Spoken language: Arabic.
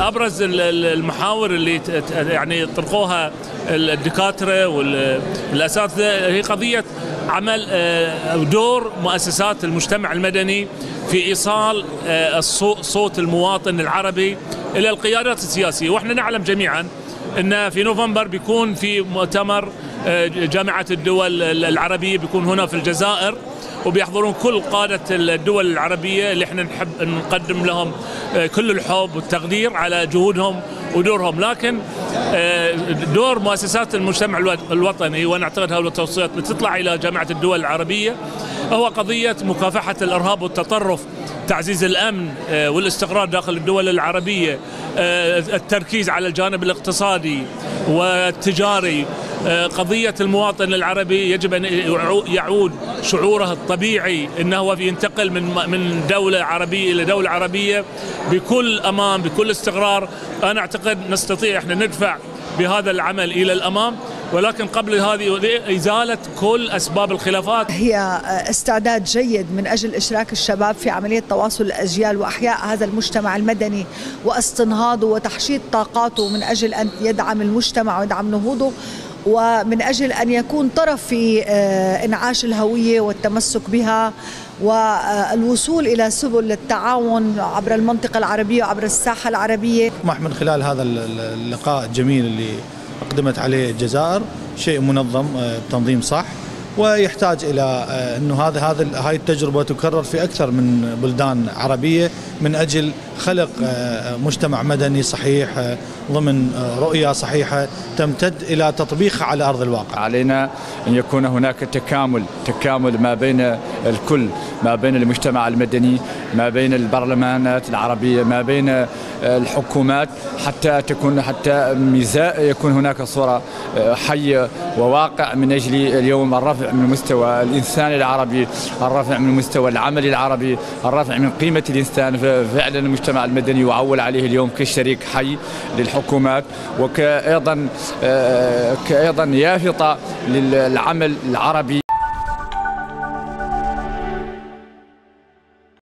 أبرز المحاور اللي يعني طرقوها الدكاترة والأساتذة هي قضية عمل دور مؤسسات المجتمع المدني في إيصال صوت المواطن العربي إلى القيادات السياسية. وإحنا نعلم جميعا إن في نوفمبر بيكون في مؤتمر جامعة الدول العربية بيكون هنا في الجزائر وبيحضرون كل قادة الدول العربية اللي إحنا نحب نقدم لهم كل الحب والتقدير على جهودهم ودورهم. لكن دور مؤسسات المجتمع الوطني وأنا أعتقد هؤلاء التوصيات بتطلع إلى جامعة الدول العربية هو قضية مكافحة الإرهاب والتطرف تعزيز الأمن والاستقرار داخل الدول العربية التركيز على الجانب الاقتصادي والتجاري قضية المواطن العربي يجب أن يعود شعوره الطبيعي أنه ينتقل من من دولة عربية إلى دولة عربية بكل أمان بكل استقرار. أنا أعتقد نستطيع إحنا ندفع بهذا العمل إلى الأمام. ولكن قبل هذه إزالة كل أسباب الخلافات. هي استعداد جيد من أجل إشراك الشباب في عملية تواصل الأجيال وأحياء هذا المجتمع المدني واستنهاضه وتحشيد طاقاته من أجل أن يدعم المجتمع ويدعم نهوضه. ومن أجل أن يكون طرف في إنعاش الهوية والتمسك بها والوصول إلى سبل التعاون عبر المنطقة العربية وعبر الساحة العربية. طمح من خلال هذا اللقاء الجميل اللي أقدمت عليه الجزائر شيء منظم بتنظيم صح ويحتاج إلى إنه هذا هذا هاي التجربة تكرر في أكثر من بلدان عربية من أجل خلق مجتمع مدني صحيح ضمن رؤية صحيحة تمتد إلى تطبيقها على أرض الواقع. علينا أن يكون هناك تكامل، تكامل ما بين الكل، ما بين المجتمع المدني، ما بين البرلمانات العربية، ما بين الحكومات حتى تكون حتى ميزاء يكون هناك صورة حية وواقع من أجل اليوم الرفع من مستوى الإنسان العربي، الرفع من مستوى العمل العربي، الرفع من قيمة الإنسان فعلا المجتمع المدني يعول عليه اليوم كشريك حي للحكومات. وكأيضا كأيضا يافطة للعمل العربي.